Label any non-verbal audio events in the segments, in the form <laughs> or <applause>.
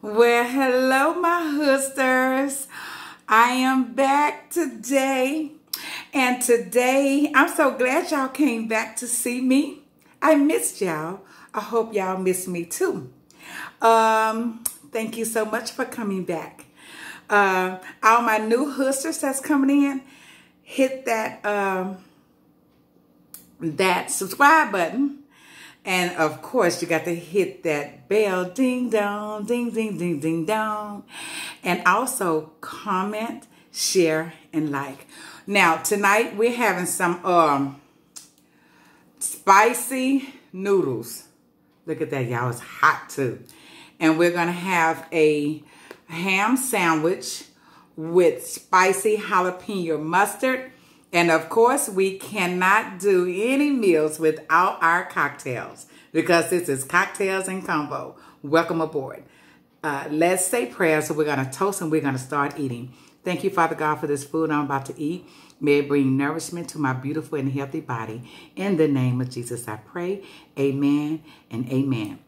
Well, hello, my hoodsters. I am back today. And today, I'm so glad y'all came back to see me. I missed y'all. I hope y'all miss me too. Um, thank you so much for coming back. Uh, all my new hoodsters that's coming in, hit that um, that subscribe button. And of course, you got to hit that bell, ding dong, ding, ding, ding, ding dong. And also comment, share, and like. Now, tonight we're having some um, spicy noodles. Look at that, y'all. It's hot too. And we're going to have a ham sandwich with spicy jalapeno mustard. And of course, we cannot do any meals without our cocktails because this is cocktails and convo. Welcome aboard. Uh, let's say prayers. So we're going to toast and we're going to start eating. Thank you, Father God, for this food I'm about to eat. May it bring nourishment to my beautiful and healthy body. In the name of Jesus, I pray. Amen and amen.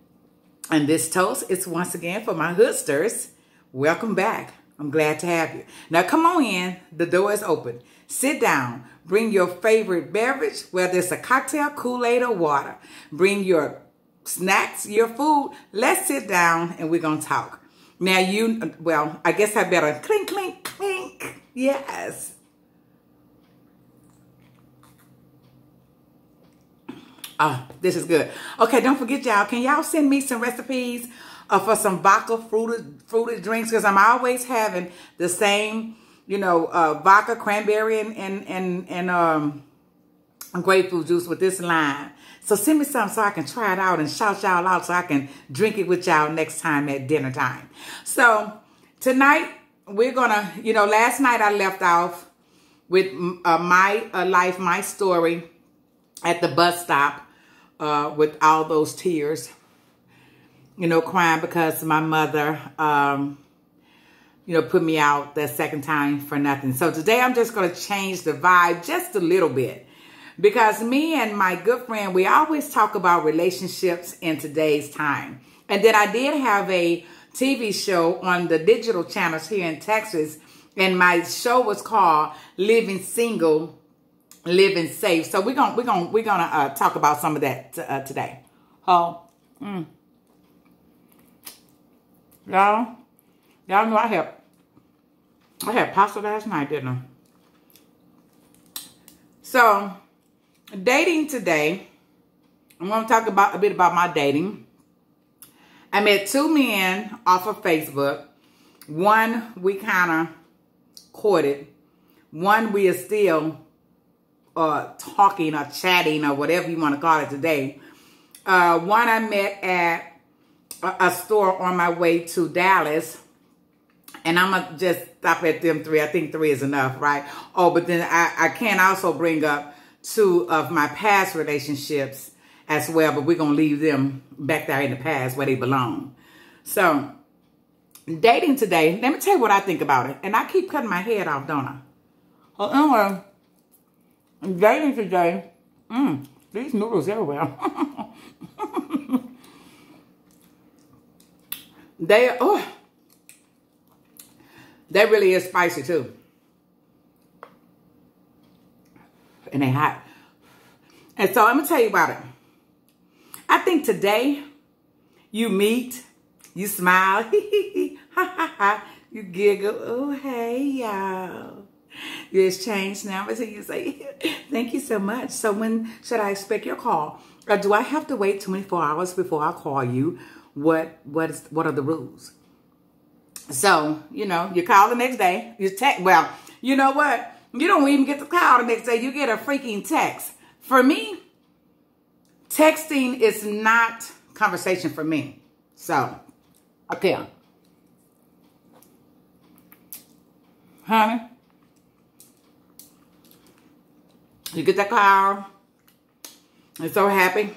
And this toast is once again for my hoodsters. Welcome back. I'm glad to have you. Now come on in. The door is open. Sit down. Bring your favorite beverage, whether it's a cocktail, Kool-Aid, or water. Bring your snacks, your food. Let's sit down and we're going to talk. Now you, well, I guess I better clink, clink, clink. Yes. Oh, this is good. Okay, don't forget, y'all. Can y'all send me some recipes uh, for some vodka fruited, fruited drinks? Because I'm always having the same, you know, uh, vodka, cranberry, and, and, and, and um, grapefruit juice with this lime. So send me some so I can try it out and shout y'all out so I can drink it with y'all next time at dinner time. So tonight, we're going to, you know, last night I left off with uh, my uh, life, my story at the bus stop uh, with all those tears, you know, crying because my mother, um, you know, put me out that second time for nothing. So today I'm just going to change the vibe just a little bit. Because me and my good friend, we always talk about relationships in today's time. And then I did have a TV show on the digital channels here in Texas. And my show was called Living Single living safe. So we're gonna we're gonna we're gonna uh, talk about some of that uh, today. Oh, mm. y'all, y'all know I had I had pasta last night, didn't I? So dating today, I'm gonna talk about a bit about my dating. I met two men off of Facebook. One we kind of courted. One we are still uh, talking or chatting or whatever you want to call it today. Uh, one I met at a, a store on my way to Dallas. And I'm going to just stop at them three. I think three is enough, right? Oh, but then I, I can also bring up two of my past relationships as well. But we're going to leave them back there in the past where they belong. So, dating today, let me tell you what I think about it. And I keep cutting my head off, don't I? Well, anyway, dating today, mmm, these noodles everywhere. <laughs> they, oh, that really is spicy too. And they hot. And so I'm going to tell you about it. I think today you meet, you smile, <laughs> you giggle. Oh, hey, y'all. You exchange numbers and you say, <laughs> thank you so much. So when should I expect your call? Or do I have to wait 24 hours before I call you? What, what, is, what are the rules? So, you know, you call the next day. You text, well, you know what? You don't even get the call the next day. You get a freaking text. For me, texting is not conversation for me. So, okay. Honey, You get that call. You're so happy.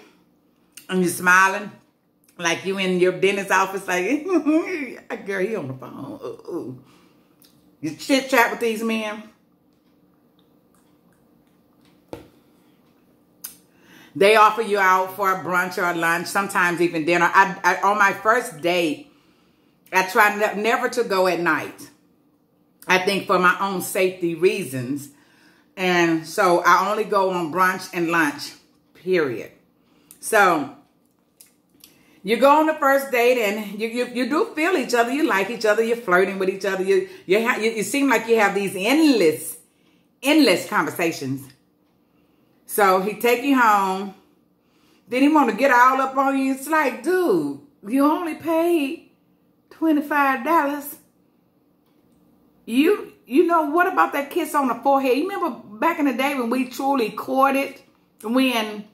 And you're smiling. Like you in your dentist office like, <laughs> girl, he on the phone. Ooh, ooh. You chit chat with these men. They offer you out for a brunch or a lunch, sometimes even dinner. I, I on my first date, I try ne never to go at night. I think for my own safety reasons. And so I only go on brunch and lunch, period. So you go on the first date and you, you, you do feel each other. You like each other. You're flirting with each other. You, you, you, you seem like you have these endless, endless conversations. So he take you home. Then he want to get all up on you. It's like, dude, you only paid $25. You, you know, what about that kiss on the forehead? You remember back in the day when we truly courted? When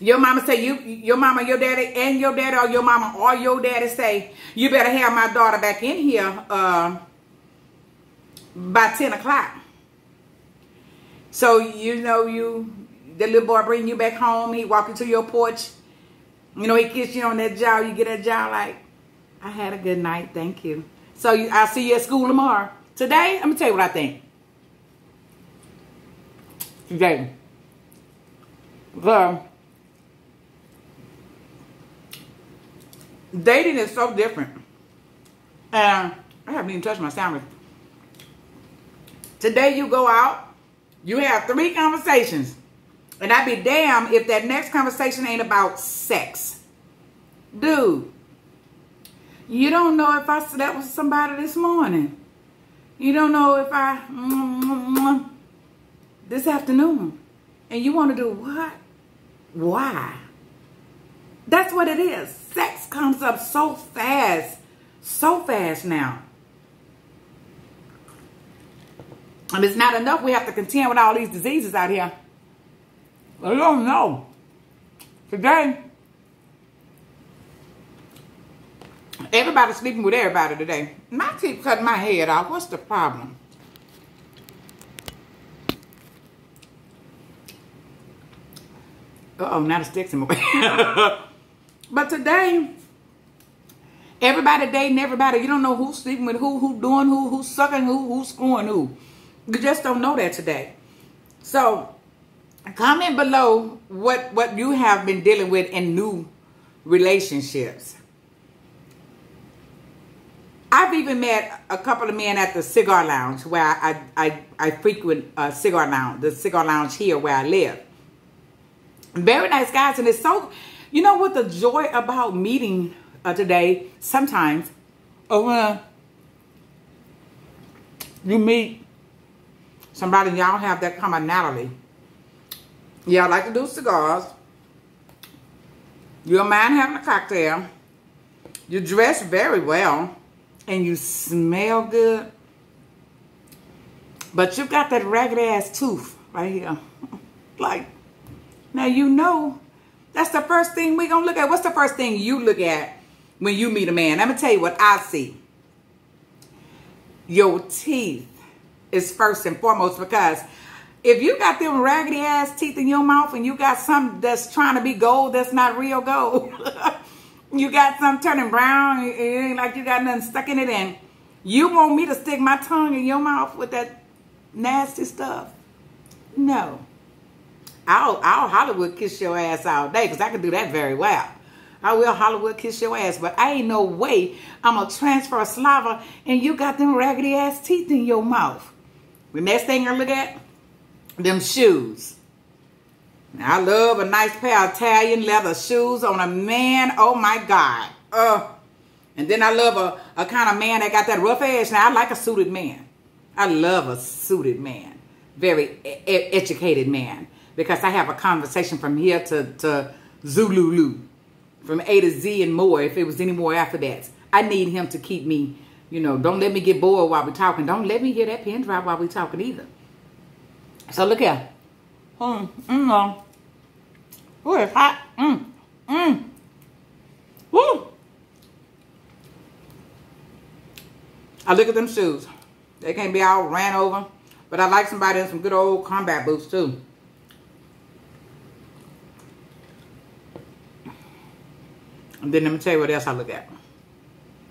your mama say, you, your mama, your daddy, and your daddy, or your mama, or your daddy say, you better have my daughter back in here uh, by 10 o'clock. So, you know, you, the little boy bring you back home. He walk into your porch. You know, he kiss you on that jaw. You get that jaw like, I had a good night. Thank you. So you, I'll see you at school tomorrow. Today, let me tell you what I think. Today. The dating is so different. And I haven't even touched my sandwich. Today you go out, you have three conversations. And I'd be damned if that next conversation ain't about sex. Dude, you don't know if I slept with somebody this morning. You don't know if I mm, mm, mm, this afternoon. And you want to do what? Why? That's what it is. Sex comes up so fast. So fast now. And it's not enough. We have to contend with all these diseases out here. I don't know. Today, everybody's sleeping with everybody today. My teeth cutting my head off. What's the problem? Uh oh now the sticks in my <laughs> way. But today, everybody dating everybody. You don't know who's sleeping with who, who doing who, who's sucking who, who's screwing who. You just don't know that today. So, comment below what, what you have been dealing with in new relationships. I've even met a couple of men at the cigar lounge where I, I, I frequent a cigar lounge, the cigar lounge here where I live. Very nice guys. And it's so, you know what the joy about meeting uh, today, sometimes, or when you meet somebody y'all have that commonality. Y'all like to do cigars. You don't mind having a cocktail. You dress very well and you smell good. But you got that ragged ass tooth right here. <laughs> like, now you know, that's the first thing we're gonna look at. What's the first thing you look at when you meet a man? Let me tell you what I see. Your teeth is first and foremost because if you got them raggedy ass teeth in your mouth and you got something that's trying to be gold that's not real gold <laughs> you got some turning brown, it ain't like you got nothing stuck in it, and you want me to stick my tongue in your mouth with that nasty stuff? No. I'll, I'll Hollywood kiss your ass all day because I can do that very well. I will Hollywood kiss your ass, but I ain't no way I'm going to transfer saliva and you got them raggedy ass teeth in your mouth. The next thing I look at, them shoes. Now, I love a nice pair of Italian leather shoes on a man. Oh my God. Uh, and then I love a, a kind of man that got that rough edge. Now, I like a suited man. I love a suited man. Very e educated man. Because I have a conversation from here to, to Zululu. From A to Z and more, if it was any more alphabets. I need him to keep me, you know, don't let me get bored while we're talking. Don't let me hear that pin drop while we're talking either. So look here. Mm, mm, Ooh, it's hot. Mmm. Mmm. Woo. I look at them shoes. They can't be all ran over. But I like somebody in some good old combat boots too. And then let me tell you what else I look at.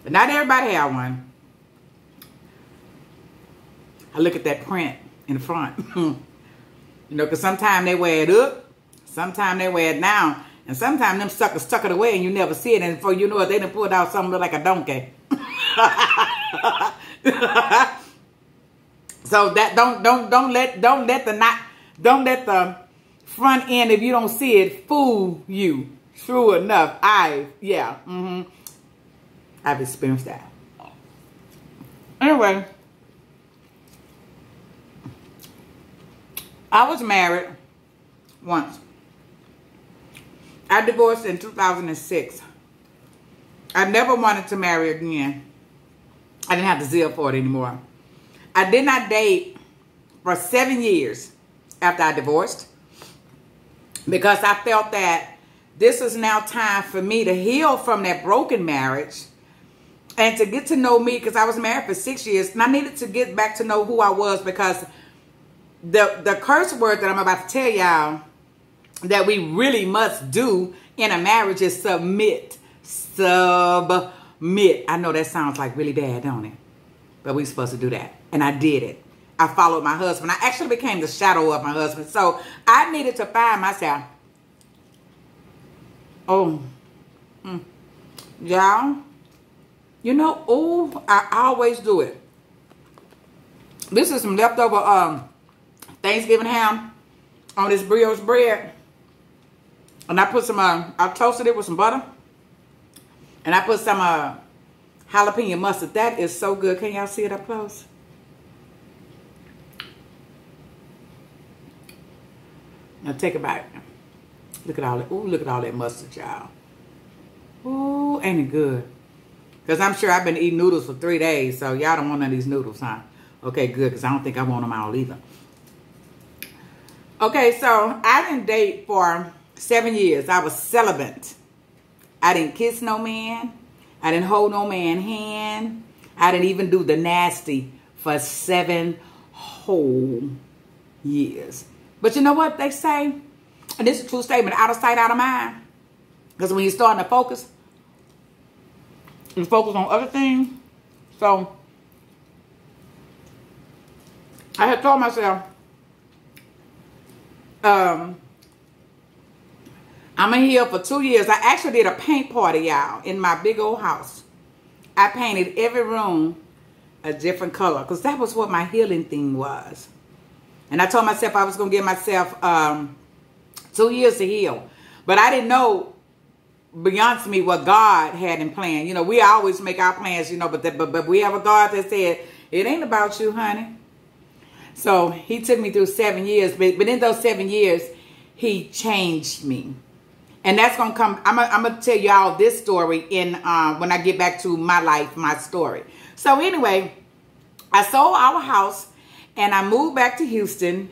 Not everybody have one. I look at that print in the front. <laughs> you know, because sometimes they wear it up Sometimes they wear it down. And sometimes them suckers stuck it away and you never see it. And before you know it, they done pulled out something like a donkey. <laughs> so that don't don't don't let don't let the not don't let the front end if you don't see it fool you. True enough, I yeah, mm-hmm. I've experienced that. Anyway, I was married once. I divorced in 2006. I never wanted to marry again. I didn't have the zeal for it anymore. I did not date for seven years after I divorced because I felt that this is now time for me to heal from that broken marriage and to get to know me because I was married for six years and I needed to get back to know who I was because the the curse word that I'm about to tell y'all that we really must do in a marriage is submit. Submit. I know that sounds like really bad, don't it? But we're supposed to do that. And I did it. I followed my husband. I actually became the shadow of my husband. So I needed to find myself. Oh. Mm. Y'all. You know, oh, I always do it. This is some leftover um, Thanksgiving ham on this brioche bread. And I put some, uh, I toasted it with some butter. And I put some uh, jalapeno mustard. That is so good. Can y'all see it up close? Now take a bite. Look at all that. Ooh, look at all that mustard, y'all. Ooh, ain't it good? Because I'm sure I've been eating noodles for three days. So y'all don't want none of these noodles, huh? Okay, good. Because I don't think I want them all either. Okay, so I didn't date for seven years, I was celibate. I didn't kiss no man. I didn't hold no man hand. I didn't even do the nasty for seven whole years. But you know what they say? And this is a true statement, out of sight, out of mind. Because when you're starting to focus, you focus on other things. So, I had told myself, um, I'm in here for two years. I actually did a paint party, y'all, in my big old house. I painted every room a different color because that was what my healing thing was. And I told myself I was going to give myself um, two years to heal. But I didn't know beyond me what God had in plan. You know, we always make our plans, you know, but, the, but, but we have a God that said, it ain't about you, honey. So he took me through seven years. But, but in those seven years, he changed me. And that's going to come, I'm going to tell y'all this story in uh, when I get back to my life, my story. So anyway, I sold our house and I moved back to Houston.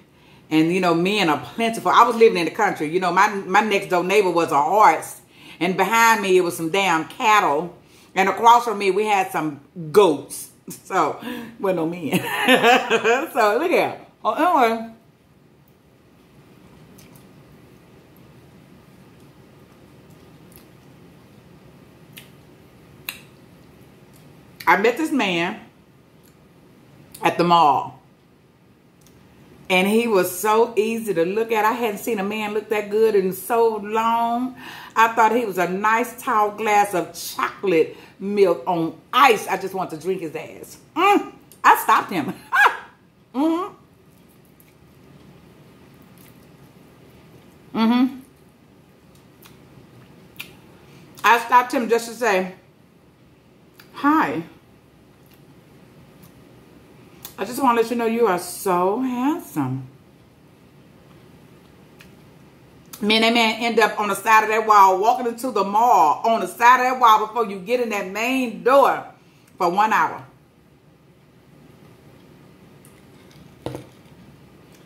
And, you know, men are plentiful. I was living in the country. You know, my, my next door neighbor was a horse. And behind me, it was some damn cattle. And across from me, we had some goats. <laughs> So, well, no men. <laughs> so, look here. Oh, anyway. I met this man at the mall. And he was so easy to look at. I hadn't seen a man look that good in so long. I thought he was a nice tall glass of chocolate milk on ice. I just want to drink his ass. Mm. I stopped him. <laughs> mm-hmm. Mm-hmm. I stopped him just to say, hi. I just want to let you know you are so handsome. Me and that man end up on the side of that wall, walking into the mall on the side of that wall before you get in that main door for one hour.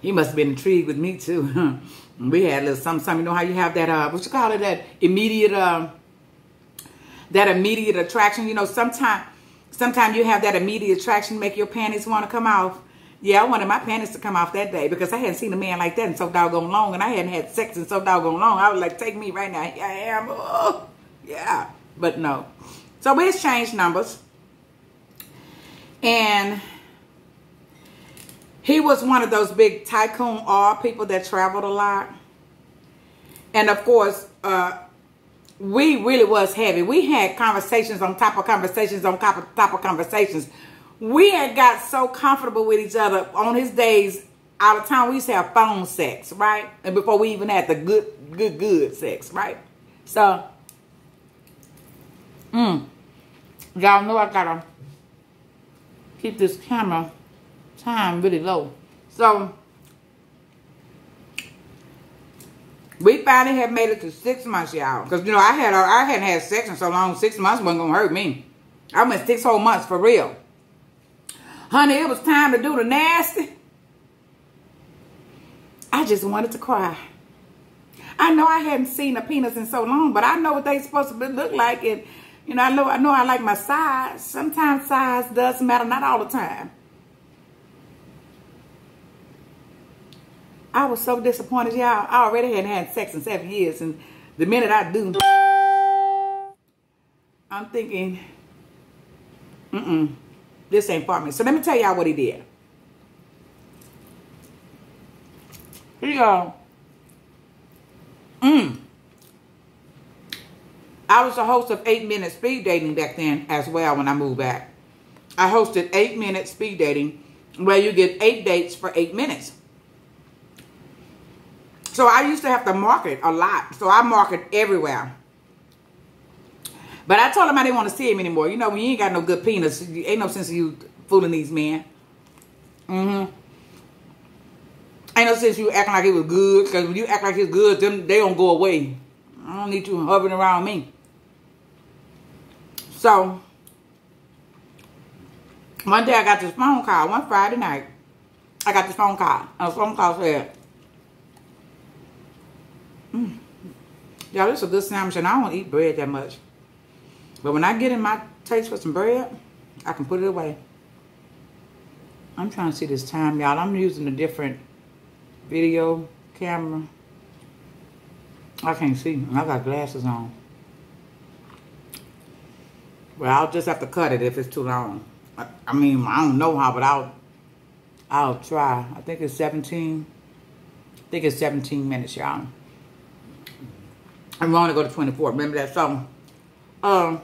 He must have been intrigued with me too. <laughs> we had a little something, something. You know how you have that, uh, what you call it, that immediate, uh, that immediate attraction. You know, sometimes Sometimes you have that immediate attraction make your panties want to come off. Yeah, I wanted my panties to come off that day because I hadn't seen a man like that in so doggone long and I hadn't had sex in so doggone long. I was like, take me right now. Here I am. Oh, yeah. But no. So we exchanged numbers. And he was one of those big tycoon R people that traveled a lot. And of course, uh, we really was heavy. We had conversations on top of conversations on top of, top of conversations. We had got so comfortable with each other on his days out of town. We used to have phone sex, right? And before we even had the good, good, good sex, right? So, mm, y'all know I gotta keep this camera time really low. So, We finally have made it to six months, y'all. Because, you know, I had I hadn't had sex in so long, six months wasn't going to hurt me. I went six whole months for real. Honey, it was time to do the nasty. I just wanted to cry. I know I hadn't seen a penis in so long, but I know what they supposed to look like. And, you know, I know, I know I like my size. Sometimes size does matter, not all the time. I was so disappointed, y'all. I already hadn't had sex in seven years, and the minute I do, I'm thinking, mm-mm, this ain't for me. So let me tell y'all what he did. Here you go. Mm. I was a host of 8 Minute Speed Dating back then as well when I moved back. I hosted 8 Minute Speed Dating where you get 8 dates for 8 minutes. So I used to have to market a lot. So I market everywhere. But I told him I didn't want to see him anymore. You know, when you ain't got no good penis, you ain't no sense of you fooling these men. Mm-hmm. Ain't no sense you acting like it was good. Because when you act like it's good, them they don't go away. I don't need you hovering around me. So, one day I got this phone call, one Friday night. I got this phone call. And the phone call said, Mm. Y'all, this is a good sandwich, and I don't eat bread that much. But when I get in my taste for some bread, I can put it away. I'm trying to see this time, y'all. I'm using a different video camera. I can't see. And I got glasses on. Well, I'll just have to cut it if it's too long. I, I mean, I don't know how, but I'll I'll try. I think it's 17. I think it's 17 minutes, y'all. I'm going to go to 24. Remember that song? Um,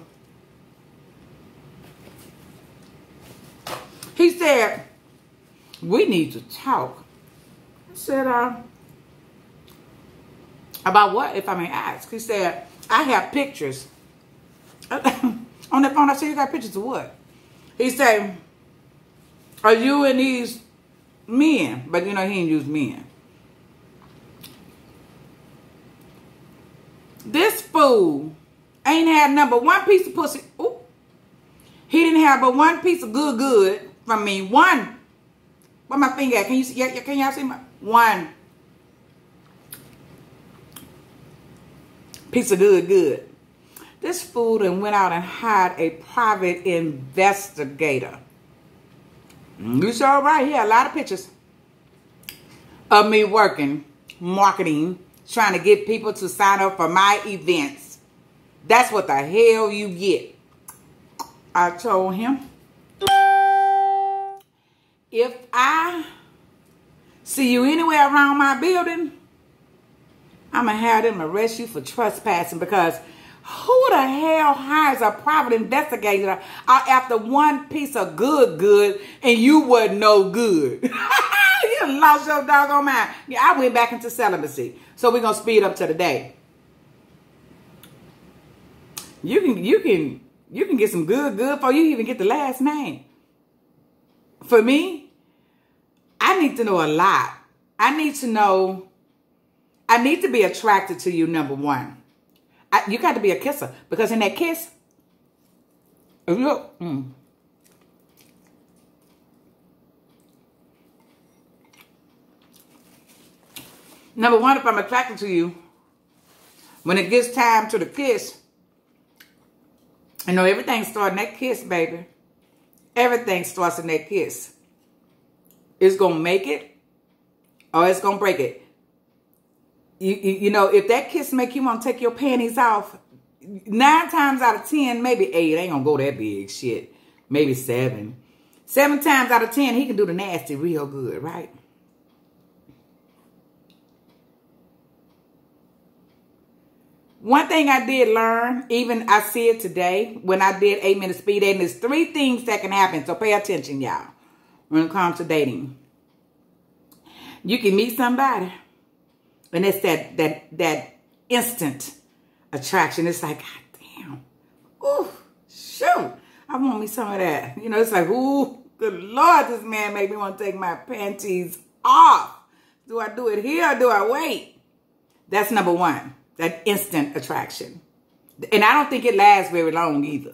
he said, we need to talk. I said, uh, about what, if I may ask? He said, I have pictures. <laughs> On the phone, I said, you got pictures of what? He said, are you and these men? But, you know, he didn't use men. This fool ain't had number one piece of pussy. Ooh. He didn't have but one piece of good good from me. One. Where my finger at? Can you see? Yeah, can y'all see my one piece of good good? This fool and went out and hired a private investigator. Mm, you saw right here, a lot of pictures of me working, marketing, trying to get people to sign up for my events. That's what the hell you get. I told him, if I see you anywhere around my building, I'm going to have them arrest you for trespassing because who the hell hires a private investigator after one piece of good good and you wasn't no good? <laughs> lost your doggone mind. Yeah, I went back into celibacy. So we're gonna speed up to the day. You can you can you can get some good good before you even get the last name. For me, I need to know a lot. I need to know. I need to be attracted to you. Number one, I, you got to be a kisser because in that kiss, you mm, Number one, if I'm attracted to you, when it gets time to the kiss, you know, everything starts in that kiss, baby. Everything starts in that kiss. It's going to make it or it's going to break it. You, you, you, know, if that kiss make you want to take your panties off, nine times out of ten, maybe eight, ain't going to go that big, shit. Maybe seven. Seven times out of ten, he can do the nasty real good, right? One thing I did learn, even I see it today when I did eight minute speed dating, there's three things that can happen. So pay attention, y'all, when it comes to dating. You can meet somebody, and it's that that that instant attraction. It's like, God damn, ooh, shoot, I want me some of that. You know, it's like, ooh, good Lord, this man made me want to take my panties off. Do I do it here or do I wait? That's number one, that instant attraction. And I don't think it lasts very long either.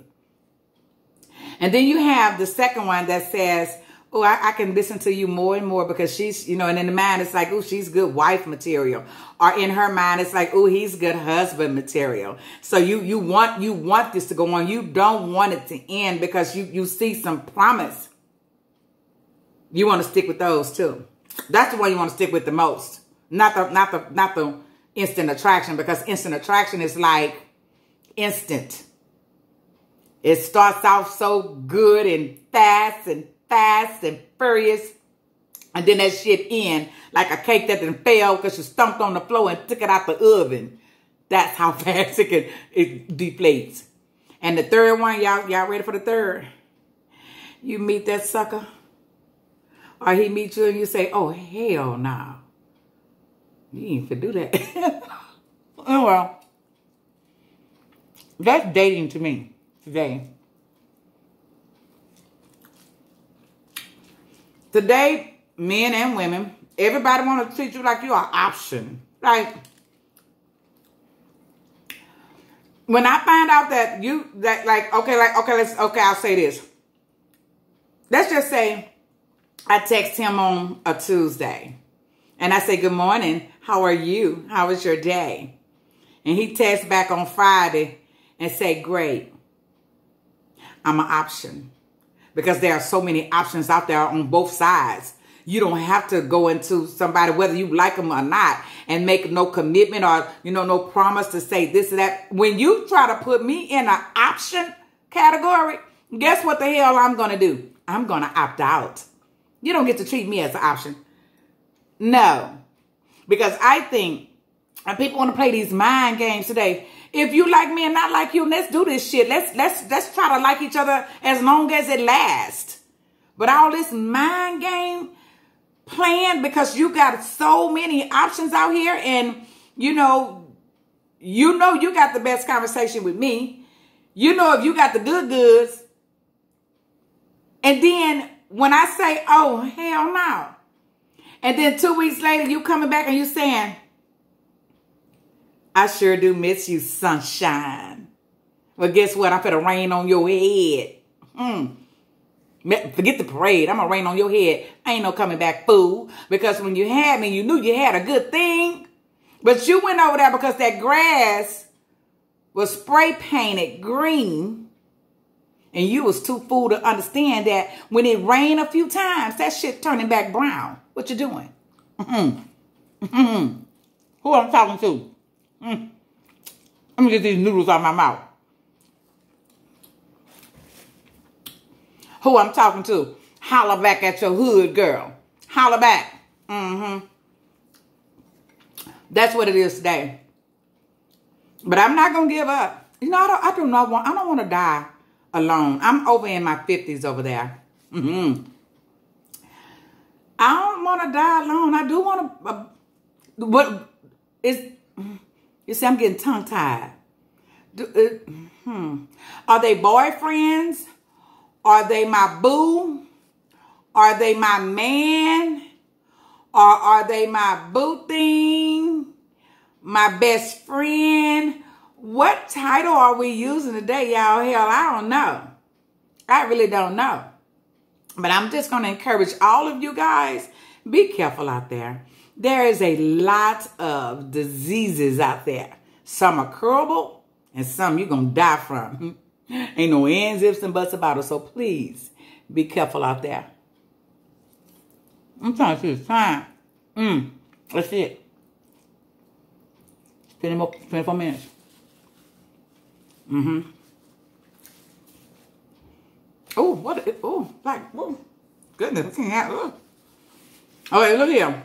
And then you have the second one that says, oh, I, I, can listen to you more and more because she's, you know, and in the mind, it's like, oh, she's good wife material. Or in her mind, it's like, oh, he's good husband material. So you, you want, you want this to go on. You don't want it to end because you, you see some promise. You want to stick with those too. That's the one you want to stick with the most. Not the, not the, not the instant attraction because instant attraction is like instant. It starts off so good and fast and fast and furious. And then that shit in like a cake that didn't fail because you stumped on the floor and took it out the oven. That's how <laughs> fast it can, it deflates. And the third one, y'all, y'all ready for the third? You meet that sucker, or he meet you and you say, oh, hell no. You ain't to do that. <laughs> oh, well. That's dating to me today. Today, men and women, everybody want to treat you like you're an option. Like, when I find out that you, that like, okay, like, okay, let's, okay, I'll say this. Let's just say I text him on a Tuesday and I say, good morning. How are you? How was your day? And he texts back on Friday and say, great. I'm an option because there are so many options out there on both sides. You don't have to go into somebody, whether you like them or not, and make no commitment or, you know, no promise to say this or that. When you try to put me in an option category, guess what the hell I'm going to do? I'm going to opt out. You don't get to treat me as an option. No. Because I think, and people want to play these mind games today. If you like me and not like you, let's do this shit. Let's let's let's try to like each other as long as it lasts. But all this mind game playing because you got so many options out here and you know you know you got the best conversation with me. You know if you got the good goods. And then when I say, oh, hell no. And then two weeks later, you coming back and you saying, I sure do miss you, sunshine. Well, guess what? I'm gonna rain on your head. Hmm. Forget the parade. I'm gonna rain on your head. Ain't no coming back, fool. Because when you had me, you knew you had a good thing. But you went over there because that grass was spray painted green. And you was too fool to understand that when it rained a few times, that shit turning back brown. What you doing? Mm-hmm. Mm-hmm. Who I'm talking to? Mm. Let me get these noodles out of my mouth. Who I'm talking to? Holler back at your hood girl. Holler back. Mm-hmm. That's what it is today. But I'm not gonna give up. You know, I don't. I do not want. I don't want to die alone. I'm over in my fifties over there. Mm-hmm. I don't want to die alone. I do want to. Uh, what is? You see, I'm getting tongue tied. Uh, hmm. Are they boyfriends? Are they my boo? Are they my man? Or are they my boo thing? My best friend? What title are we using today, y'all? Hell, I don't know. I really don't know. But I'm just going to encourage all of you guys, be careful out there. There is a lot of diseases out there. Some are curable and some you're going to die from. <laughs> Ain't no ends, ifs, and buts about it. So please be careful out there. I'm trying to see the time. Mm, that's it. 20 more, 24 minutes. Mm-hmm. Oh, what? Oh, like, oh, goodness, I can't have, oh. Okay, look here.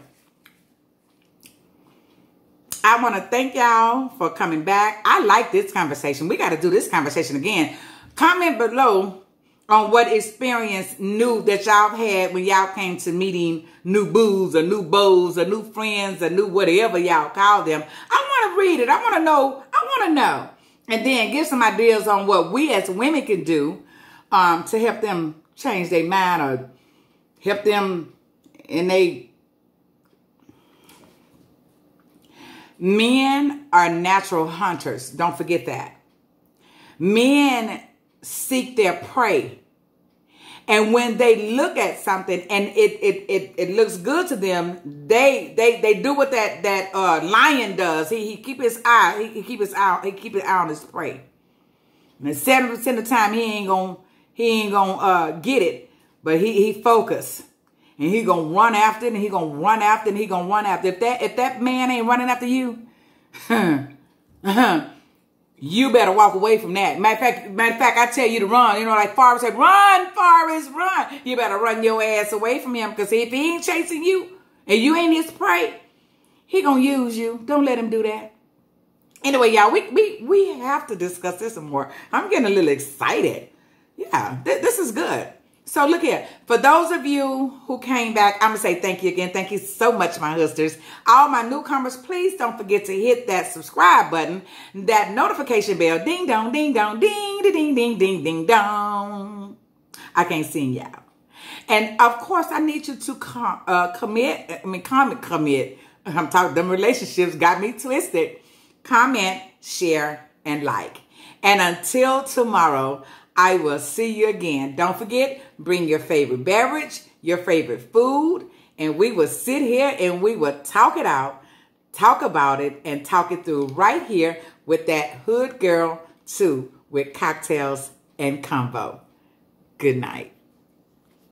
I want to thank y'all for coming back. I like this conversation. We got to do this conversation again. Comment below on what experience new that y'all had when y'all came to meeting new boos or new bows or new friends or new whatever y'all call them. I want to read it. I want to know. I want to know. And then give some ideas on what we as women can do um, to help them change their mind or help them in they men are natural hunters. Don't forget that. Men seek their prey. And when they look at something and it it it, it looks good to them, they they they do what that that uh, lion does. He he keep his eye he, he keep his eye he keep his eye on his prey. And seventy percent of the time he ain't gonna he ain't gonna uh, get it, but he he focus and he gonna run after it and he gonna run after it and he gonna run after. It. If that if that man ain't running after you, <laughs> you better walk away from that. Matter of fact, matter of fact, I tell you to run. You know, like Forrest said, run, Forrest, run. You better run your ass away from him because if he ain't chasing you and you ain't his prey, he gonna use you. Don't let him do that. Anyway, y'all, we we we have to discuss this some more. I'm getting a little excited. Yeah, th this is good. So look here, for those of you who came back, I'm gonna say thank you again. Thank you so much, my hustlers. All my newcomers, please don't forget to hit that subscribe button, that notification bell, ding dong, ding dong, ding, ding, ding, ding, ding, dong. I can't sing y'all. And of course, I need you to com uh, commit, I mean, comment, commit. I'm talking, them relationships got me twisted. Comment, share, and like. And until tomorrow, I will see you again. Don't forget, bring your favorite beverage, your favorite food, and we will sit here and we will talk it out, talk about it, and talk it through right here with that Hood Girl 2 with cocktails and convo. Good night.